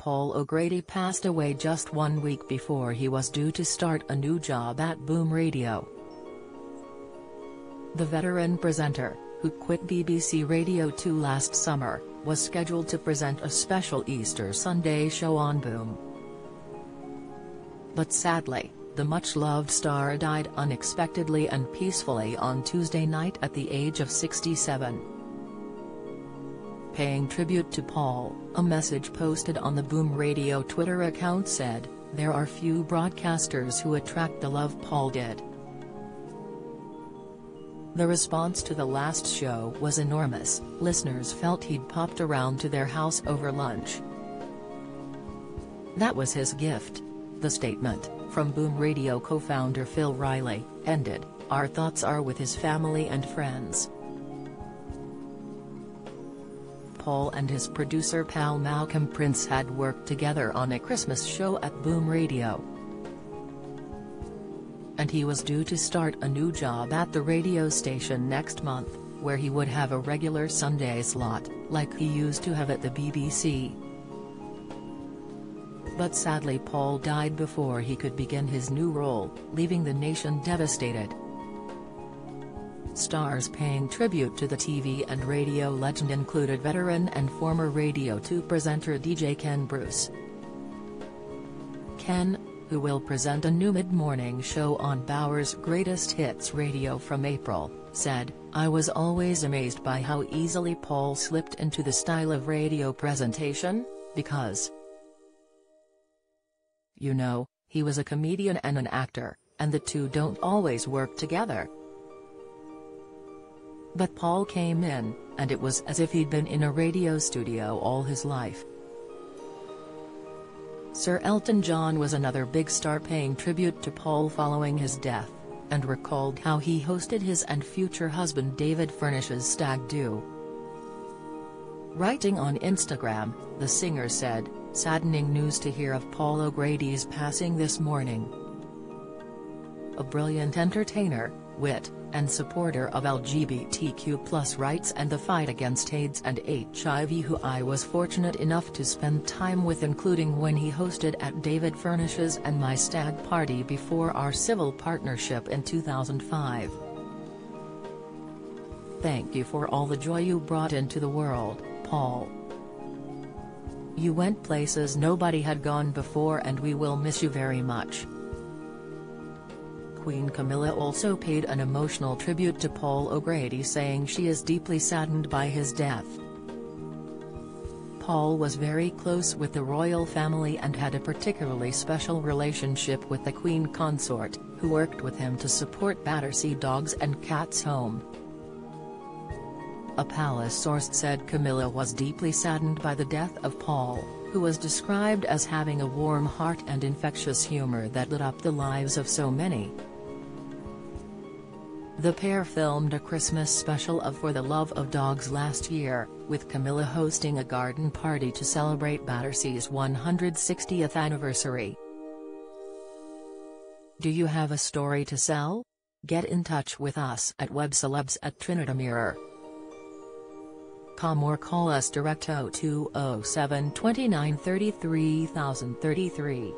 Paul O'Grady passed away just one week before he was due to start a new job at Boom Radio. The veteran presenter, who quit BBC Radio 2 last summer, was scheduled to present a special Easter Sunday show on Boom. But sadly, the much-loved star died unexpectedly and peacefully on Tuesday night at the age of 67. Paying tribute to Paul, a message posted on the Boom Radio Twitter account said, There are few broadcasters who attract the love Paul did. The response to the last show was enormous, listeners felt he'd popped around to their house over lunch. That was his gift. The statement, from Boom Radio co-founder Phil Riley, ended, our thoughts are with his family and friends. Paul and his producer pal Malcolm Prince had worked together on a Christmas show at Boom Radio. And he was due to start a new job at the radio station next month, where he would have a regular Sunday slot, like he used to have at the BBC. But sadly Paul died before he could begin his new role, leaving the nation devastated. Stars paying tribute to the TV and radio legend included veteran and former Radio 2 presenter DJ Ken Bruce. Ken, who will present a new mid-morning show on Bauer's Greatest Hits Radio from April, said, I was always amazed by how easily Paul slipped into the style of radio presentation, because, you know, he was a comedian and an actor, and the two don't always work together. But Paul came in, and it was as if he'd been in a radio studio all his life. Sir Elton John was another big star paying tribute to Paul following his death, and recalled how he hosted his and future husband David Furnish's stag do. Writing on Instagram, the singer said, saddening news to hear of Paul O'Grady's passing this morning. A brilliant entertainer, wit, and supporter of LGBTQ rights and the fight against AIDS and HIV who I was fortunate enough to spend time with including when he hosted at David Furnish's and my stag party before our civil partnership in 2005. Thank you for all the joy you brought into the world, Paul. You went places nobody had gone before and we will miss you very much. Queen Camilla also paid an emotional tribute to Paul O'Grady saying she is deeply saddened by his death. Paul was very close with the royal family and had a particularly special relationship with the Queen consort, who worked with him to support Battersea Dogs and Cats Home. A palace source said Camilla was deeply saddened by the death of Paul, who was described as having a warm heart and infectious humor that lit up the lives of so many. The pair filmed a Christmas special of For the Love of Dogs last year, with Camilla hosting a garden party to celebrate Battersea's 160th anniversary. Do you have a story to sell? Get in touch with us at webcelebs at trinitymirror.com or call us direct 0207 29 33 33.